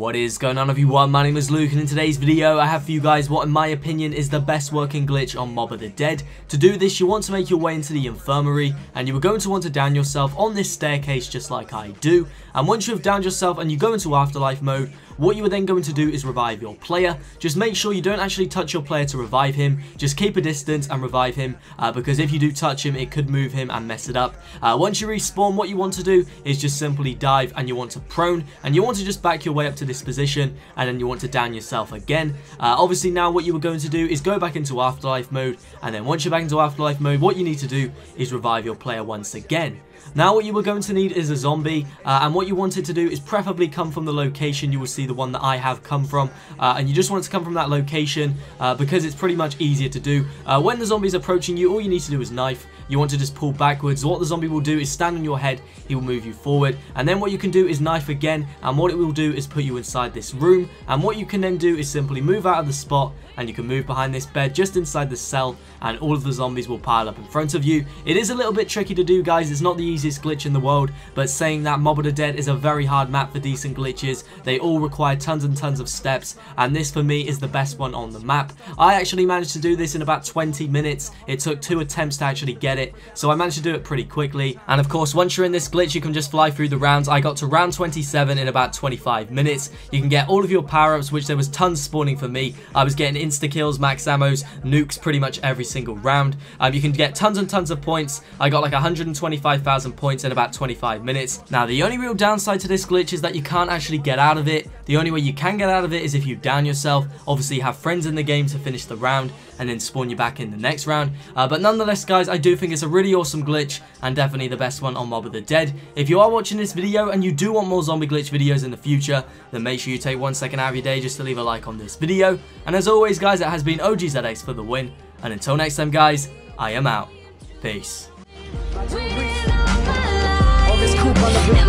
What is going on everyone, my name is Luke and in today's video I have for you guys what in my opinion is the best working glitch on Mob of the Dead. To do this you want to make your way into the infirmary and you are going to want to down yourself on this staircase just like I do and once you have downed yourself and you go into afterlife mode what you are then going to do is revive your player. Just make sure you don't actually touch your player to revive him. Just keep a distance and revive him uh, because if you do touch him, it could move him and mess it up. Uh, once you respawn, what you want to do is just simply dive and you want to prone and you want to just back your way up to this position and then you want to down yourself again. Uh, obviously now what you are going to do is go back into afterlife mode and then once you're back into afterlife mode, what you need to do is revive your player once again. Now what you were going to need is a zombie uh, and what you wanted to do is preferably come from the location you will see the one that I have come from uh, and you just want it to come from that location uh, because it's pretty much easier to do. Uh, when the zombie is approaching you all you need to do is knife. You want to just pull backwards. What the zombie will do is stand on your head, he will move you forward and then what you can do is knife again and what it will do is put you inside this room and what you can then do is simply move out of the spot and you can move behind this bed just inside the cell and all of the zombies will pile up in front of you. It is a little bit tricky to do guys, it's not the easiest glitch in the world, but saying that Mob of the Dead is a very hard map for decent glitches. They all require tons and tons of steps and this for me is the best one on the map. I actually managed to do this in about 20 minutes. It took two attempts to actually get it, so I managed to do it pretty quickly. And of course, once you're in this glitch, you can just fly through the rounds. I got to round 27 in about 25 minutes. You can get all of your power-ups, which there was tons spawning for me. I was getting insta-kills, max ammos, nukes pretty much every single round. Um, you can get tons and tons of points. I got like 125,000 points in about 25 minutes. Now, the only real downside to this glitch is that you can't actually get out of it. The only way you can get out of it is if you down yourself. Obviously, have friends in the game to finish the round and then spawn you back in the next round. Uh, but nonetheless, guys, I do think it's a really awesome glitch and definitely the best one on Mob of the Dead. If you are watching this video and you do want more zombie glitch videos in the future, then make sure you take one second out of your day just to leave a like on this video. And as always, guys, it has been OGZX for the win. And until next time, guys, I am out. Peace. Waiting all my